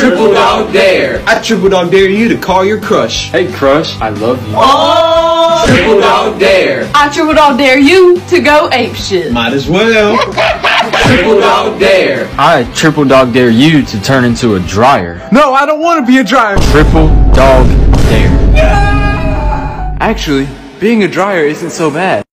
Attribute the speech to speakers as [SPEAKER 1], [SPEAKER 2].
[SPEAKER 1] triple dog dare.
[SPEAKER 2] I triple dog dare you to call your crush.
[SPEAKER 3] Hey, crush, I love you.
[SPEAKER 1] Oh, Triple dog dare.
[SPEAKER 4] I triple dog dare you to go ape shit.
[SPEAKER 2] Might as well.
[SPEAKER 1] Triple dog dare.
[SPEAKER 3] I triple dog dare you to turn into a dryer.
[SPEAKER 5] No, I don't want to be a dryer.
[SPEAKER 3] Triple dog dare.
[SPEAKER 5] Actually, being a dryer isn't so bad.